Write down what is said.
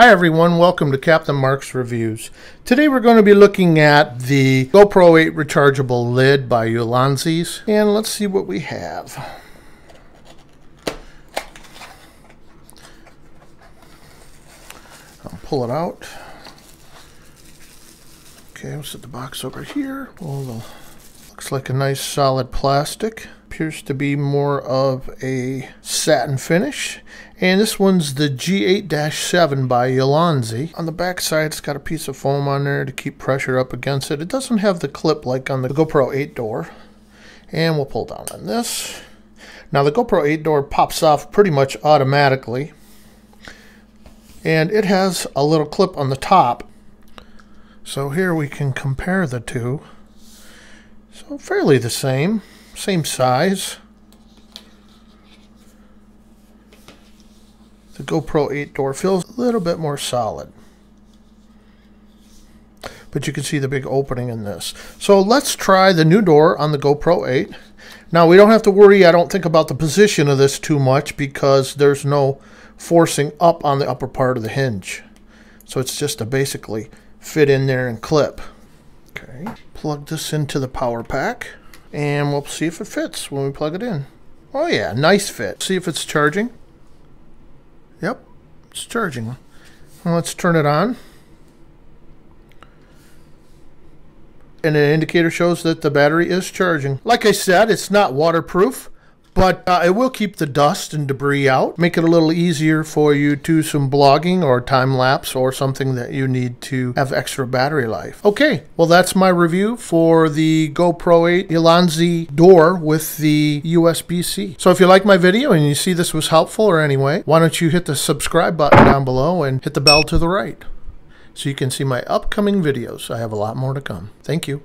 Hi everyone, welcome to Captain Mark's Reviews. Today we're going to be looking at the GoPro 8 rechargeable lid by Ulanzi's and let's see what we have. I'll pull it out. Okay, we'll set the box over here. The, looks like a nice solid plastic appears to be more of a satin finish. And this one's the G8-7 by Ulanzi. On the back side, it's got a piece of foam on there to keep pressure up against it. It doesn't have the clip like on the GoPro 8 door. And we'll pull down on this. Now the GoPro 8 door pops off pretty much automatically. And it has a little clip on the top. So here we can compare the two. So fairly the same same size. The GoPro 8 door feels a little bit more solid. But you can see the big opening in this. So let's try the new door on the GoPro 8. Now we don't have to worry, I don't think about the position of this too much because there's no forcing up on the upper part of the hinge. So it's just to basically fit in there and clip. Okay, plug this into the power pack and we'll see if it fits when we plug it in. Oh yeah, nice fit. See if it's charging. Yep, it's charging. Well, let's turn it on. And an indicator shows that the battery is charging. Like I said, it's not waterproof but uh, it will keep the dust and debris out, make it a little easier for you to do some blogging or time lapse or something that you need to have extra battery life. Okay, well that's my review for the GoPro 8 Ulanzi door with the USB-C. So if you like my video and you see this was helpful or anyway, why don't you hit the subscribe button down below and hit the bell to the right so you can see my upcoming videos. I have a lot more to come. Thank you.